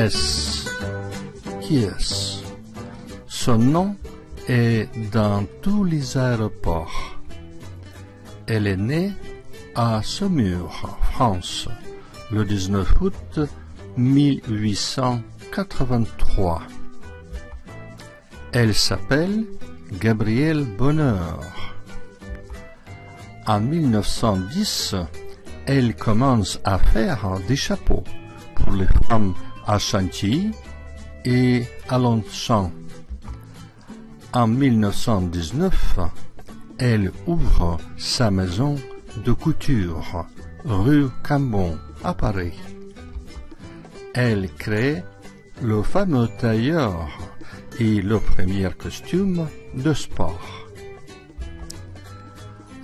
est Qui est Son nom est dans tous les aéroports. Elle est née à Saumur, France, le 19 août 1883. Elle s'appelle Gabrielle Bonheur. En 1910, elle commence à faire des chapeaux pour les femmes à Chantilly et à Longchamp. En 1919, elle ouvre sa maison de couture rue Cambon à Paris. Elle crée le fameux tailleur et le premier costume de sport.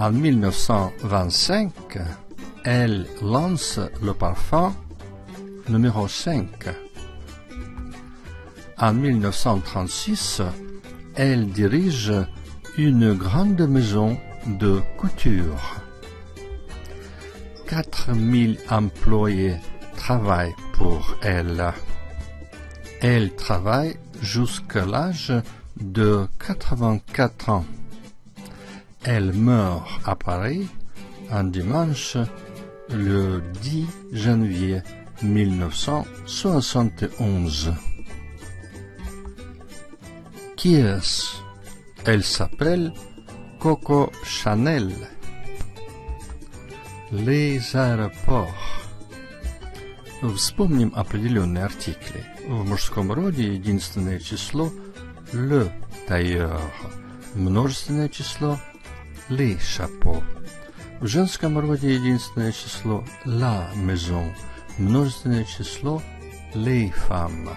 En 1925, elle lance le parfum numéro 5. En 1936, elle dirige une grande maison de couture. 4000 employés travaillent pour elle. Elle travaille jusqu'à l'âge de 84 ans. Elle meurt à Paris un dimanche le 10 janvier 1971. Qui est-ce Elle s'appelle Coco Chanel. Les аэропорts. Вспомним определенные артикли. В мужском роде единственное число le tailleur, множественное число les chapeaux. В женском роде единственное число la maison, множественное число les femmes.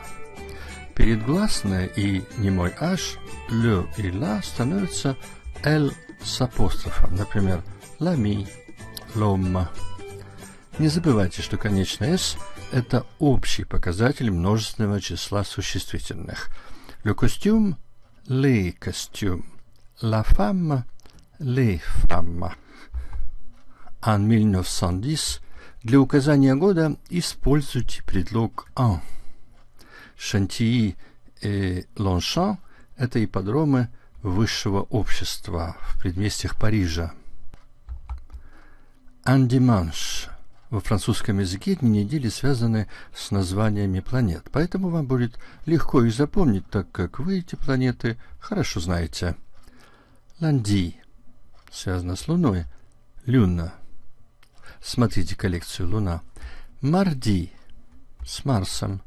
Перед гласной и немой h le и la становятся l с апострофом, например, l'ami, l'homme. Не забывайте, что конечное s – это общий показатель множественного числа существительных. Le costume – les costumes. La femme – les femmes. En 1910 для указания года используйте предлог «en». Шантии и Лоншан – это ипподромы высшего общества в предместьях Парижа. Андиманш во французском языке дни недели связаны с названиями планет, поэтому вам будет легко их запомнить, так как вы эти планеты хорошо знаете. Ланди связано с Луной, Люна. Смотрите коллекцию Луна. Марди с Марсом,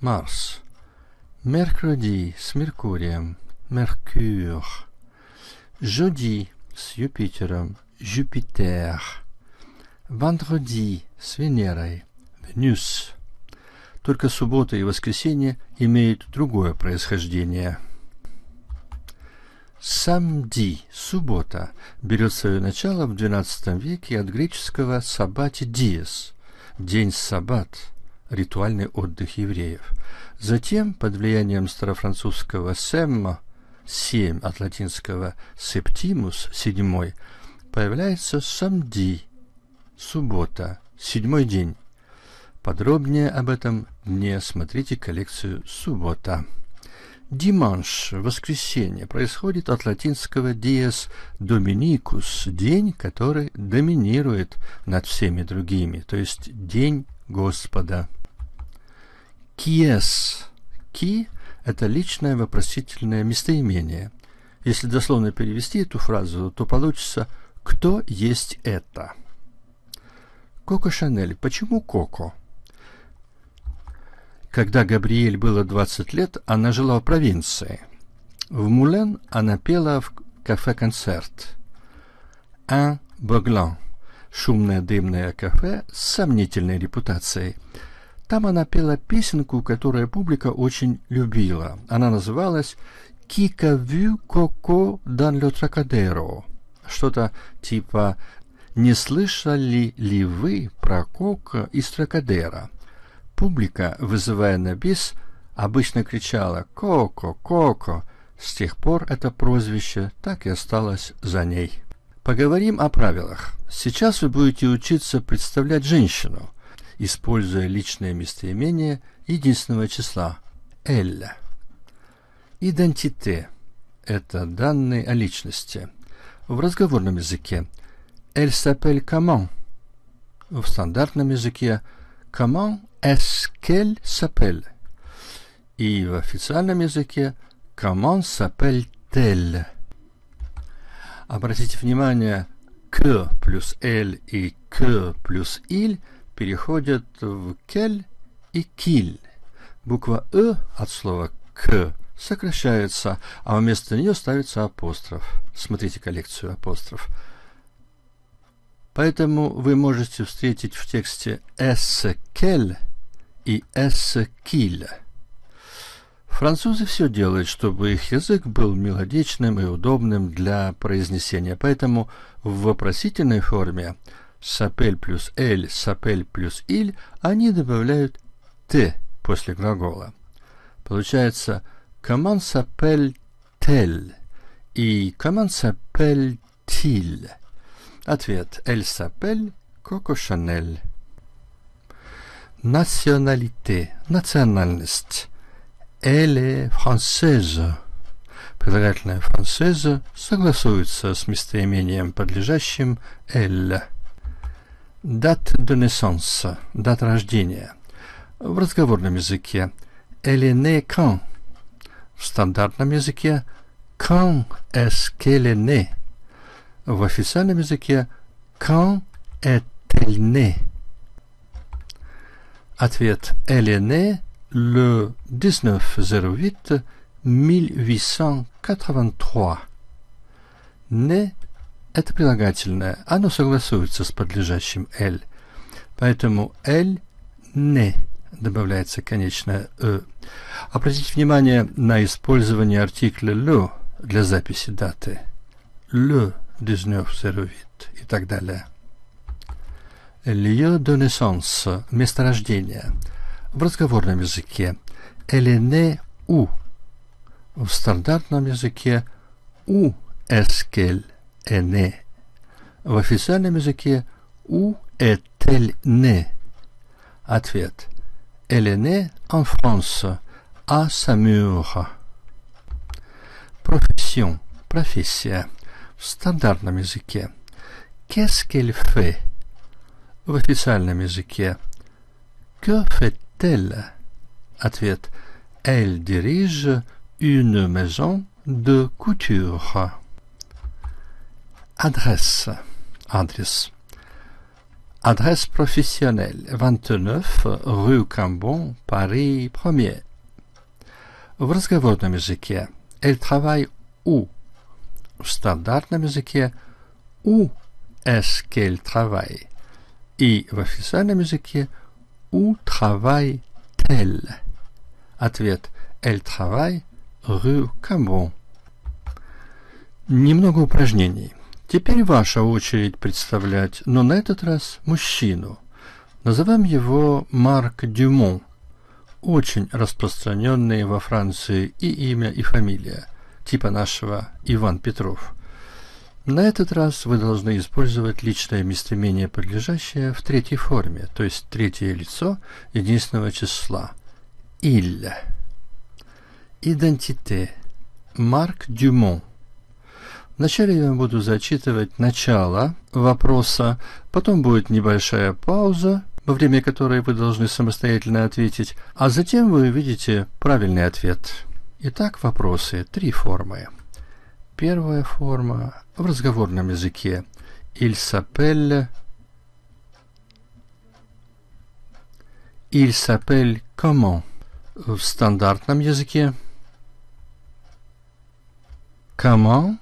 Марс. Меркроди с Меркурием, Меркур. Жоди с Юпитером, Юпитер. Вандроди с Венерой, Венюс. Только суббота и воскресенье имеют другое происхождение. Самди, суббота, берет свое начало в XII веке от греческого «сабати диес» – день саббат, ритуальный отдых евреев. Затем, под влиянием старофранцузского «семма» – «семь» от латинского «септимус» – «седьмой», появляется «самди» – суббота, седьмой день. Подробнее об этом дне смотрите коллекцию «Суббота». Диманш, воскресенье, происходит от латинского dies dominicus, день, который доминирует над всеми другими, то есть день Господа. Киес. Ки – это личное вопросительное местоимение. Если дословно перевести эту фразу, то получится «Кто есть это?». Коко Шанель. Почему Коко? Когда Габриэль было 20 лет, она жила в провинции. В Мулен она пела в кафе-концерт. «Un Боглан» – шумное дымное кафе с сомнительной репутацией. Там она пела песенку, которую публика очень любила. Она называлась «Кика вю коко дан ле тракадеро» что-то типа «Не слышали ли вы про Коко из Тракадера?» Публика, вызывая на бис, обычно кричала «Коко! Коко!». С тех пор это прозвище так и осталось за ней. Поговорим о правилах. Сейчас вы будете учиться представлять женщину, используя личное местоимение единственного числа «эль». Идентите – это данные о личности. В разговорном языке «elle s'appelle comment?» В стандартном языке «comment est-ce s'appelle?» И в официальном языке «comment s'appelle-t-elle?» Обратите внимание, «que» плюс «elle» и «que» плюс «il» переходят в «кель» и «киль». Буква «э» от слова «к» сокращается, а вместо нее ставится апостроф. Смотрите коллекцию апостроф. Поэтому вы можете встретить в тексте «эссе-кель» и «эссе-киль». Французы все делают, чтобы их язык был мелодичным и удобным для произнесения, поэтому в вопросительной форме «сапель» плюс «эль», «сапель» плюс «иль» они добавляют «т» после глагола. Получается «comment s'appelle-t-elle» и «comment s'appelle-t-il». Ответ «elle s'appelle Coco Chanel». Национalité, национальность – Elle est française. Прилагательное française согласуется с местоимением, подлежащим elle. Date de naissance, дата рождения. В разговорном языке elle est née quand? В стандартном языке quand est-ce qu'elle est née? В официальном языке quand est-elle née? Ответ née le 1908 1883. «Не» — это прилагательное, оно согласуется с подлежащим «эль». Поэтому «эль» — «не» добавляется конечное «э». Обратите внимание на использование артикля «le» для записи даты. «Le 1908» и так далее. «Lieu de naissance» — место рождения — в разговорном языке elle est née où? В стандартном языке où est-ce qu'elle est née? В официальном языке où est-elle née? Ответ. Elle est née en France, à Самура. Профессион, профессия. В стандартном языке. Qu'est-ce qu'elle fait? В официальном языке. Que fait elle Ответ. Elle dirige une maison de couture. Adresse. Адрес. Adresse professionnelle. 29 rue Cambon, Paris 1er. В разговорном языке elle travaille où? В стандартном языке où est-ce qu'elle travaille? И в официальном языке Où travaille-t-elle Ответ. Elle travaille rue Cambon. Немного упражнений. Теперь ваша очередь представлять, но на этот раз мужчину. Назовем его Марк Дюмон. Очень распространенные во Франции и имя, и фамилия, типа нашего Иван Петров. На этот раз вы должны использовать личное местоимение, подлежащее в третьей форме, то есть третье лицо единственного числа. Il. Идентите. Марк Дюмон. Вначале я буду зачитывать начало вопроса, потом будет небольшая пауза, во время которой вы должны самостоятельно ответить, а затем вы увидите правильный ответ. Итак, вопросы. Три формы. Первая форма в разговорном языке. Il s'appelle Il s'appelle comment? В стандартном языке. Comment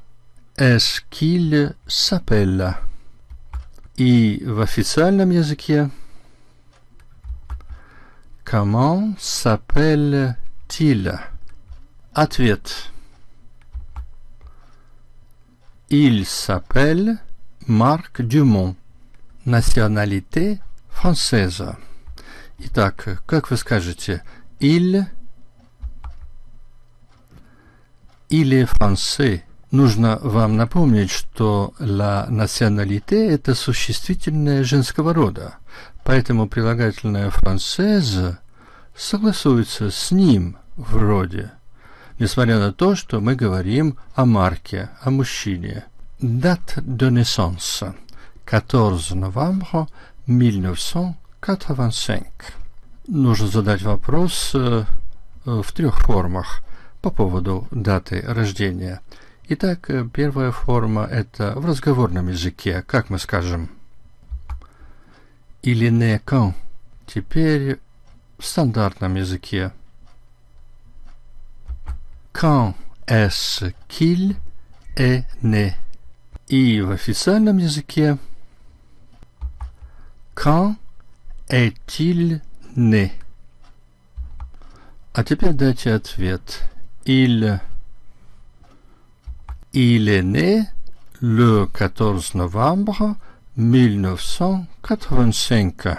est-ce qu'il s'appelle? И в официальном языке. Comment s'appelle-t-il? Ответ. Il s'appelle Marc Dumont. Национalité française. Итак, как вы скажете, il или français? Нужно вам напомнить, что la nationalité – это существительное женского рода, поэтому прилагательное française согласуется с ним вроде, несмотря на то, что мы говорим о Марке, о мужчине. Date de naissance 14 novembre 1985. Нужно задать вопрос э, в трех формах по поводу даты рождения. Итак, э, первая форма – это в разговорном языке, как мы скажем. Или не quand. Теперь в стандартном языке. Quand est-ce qu'il est né? И в официальном языке Quand est-il né? А теперь дайте ответ. Il, il est né le 14 novembre 1985.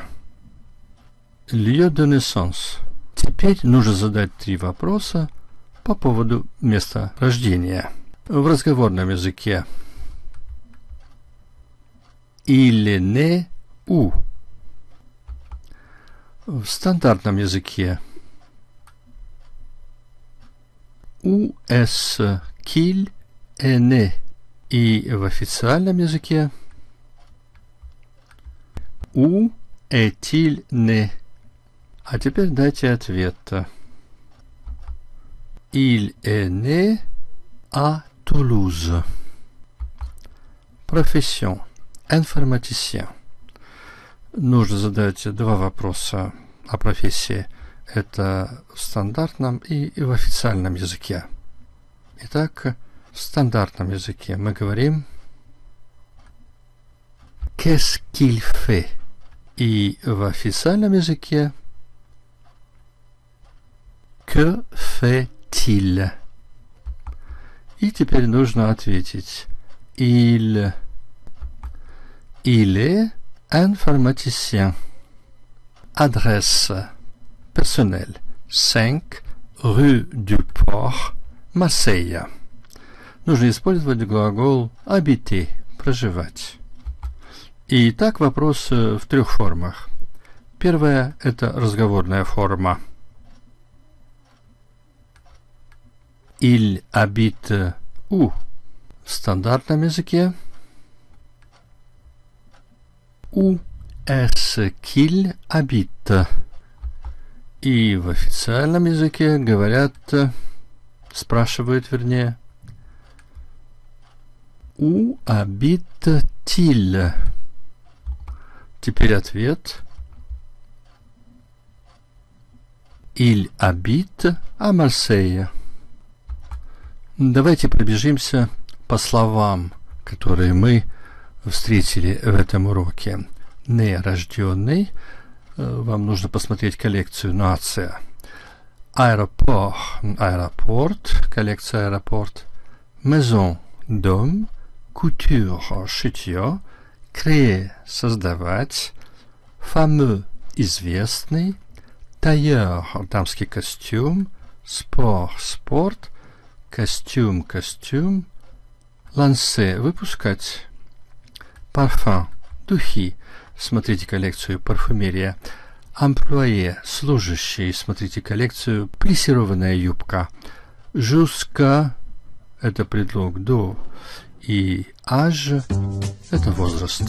Lieu de naissance. Теперь нужно задать три вопроса по поводу места рождения. В разговорном языке. Est né où? В стандартном языке. Est-ce qu'il est né? И в официальном языке. Où est-il né? А теперь дайте ответ. Il est né à Toulouse. Profession. Informaticien. Нужно задать два вопроса о профессии. Это в стандартном и в официальном языке. Итак, в стандартном языке мы говорим «Qu'est-ce qu'il fait?» И в официальном языке «Que fait-il?» И теперь нужно ответить «Il Il est informaticien. Adresse personnelle 5 rue du Port, Marseille. Нужно использовать глагол habiter – проживать. И так вопрос в трех формах. Первая – это разговорная форма. Il habite où? В стандартном языке – Où est-ce qu'il habite? И в официальном языке говорят, спрашивают вернее, Où habite-t-il? Теперь ответ. Il habite à Marseille. Давайте пробежимся по словам, которые мы встретили в этом уроке. Нерожденный. Вам нужно посмотреть коллекцию «Нация». Аэропорт, аэропорт, коллекция аэропорт. Maison, дом. Couture, шитье. Créer, создавать. Fameux, известный. Tailleur, дамский костюм. Спор, спорт. Костюм, костюм. Лансе, выпускать. Парфум. Духи. Смотрите коллекцию парфюмерия. Амплуае. Служащий. Смотрите коллекцию плессированная юбка. Жуска. Это предлог до. И аж. Это возраст.